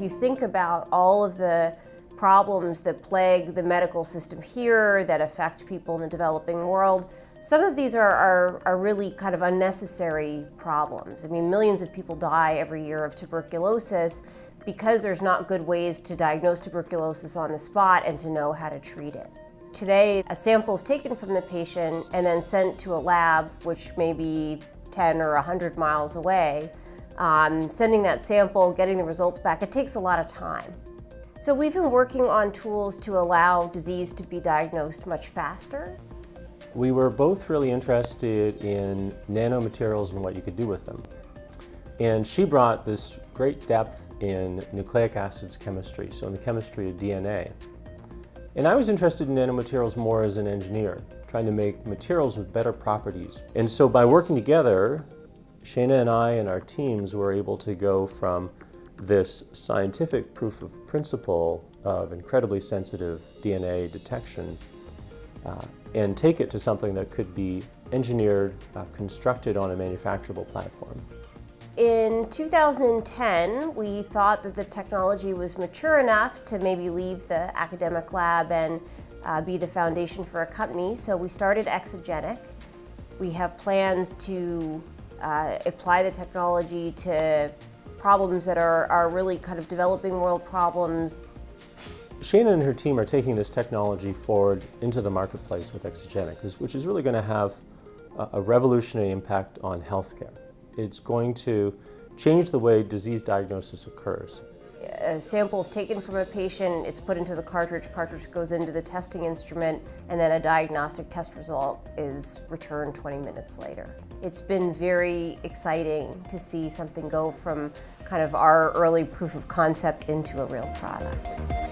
you think about all of the problems that plague the medical system here, that affect people in the developing world, some of these are, are, are, really kind of unnecessary problems. I mean, millions of people die every year of tuberculosis because there's not good ways to diagnose tuberculosis on the spot and to know how to treat it. Today, a sample is taken from the patient and then sent to a lab, which may be 10 or 100 miles away. Um, sending that sample, getting the results back, it takes a lot of time. So we've been working on tools to allow disease to be diagnosed much faster. We were both really interested in nanomaterials and what you could do with them. And she brought this great depth in nucleic acids chemistry, so in the chemistry of DNA. And I was interested in nanomaterials more as an engineer, trying to make materials with better properties. And so by working together, Shana and I and our teams were able to go from this scientific proof of principle of incredibly sensitive DNA detection uh, and take it to something that could be engineered, uh, constructed on a manufacturable platform. In 2010, we thought that the technology was mature enough to maybe leave the academic lab and uh, be the foundation for a company, so we started Xagenic. We have plans to uh, apply the technology to problems that are, are really kind of developing world problems. Shana and her team are taking this technology forward into the marketplace with Xagenic, which is really going to have a, a revolutionary impact on healthcare. It's going to change the way disease diagnosis occurs. Uh, a sample is taken from a patient, it's put into the cartridge, cartridge goes into the testing instrument, and then a diagnostic test result is returned 20 minutes later. It's been very exciting to see something go from kind of our early proof of concept into a real product.